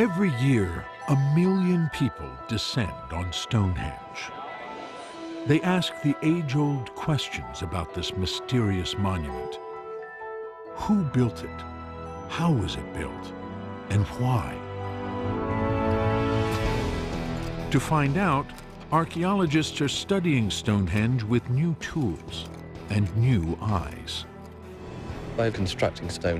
Every year, a million people descend on Stonehenge. They ask the age-old questions about this mysterious monument. Who built it? How was it built? And why? To find out, archaeologists are studying Stonehenge with new tools and new eyes. By constructing Stonehenge,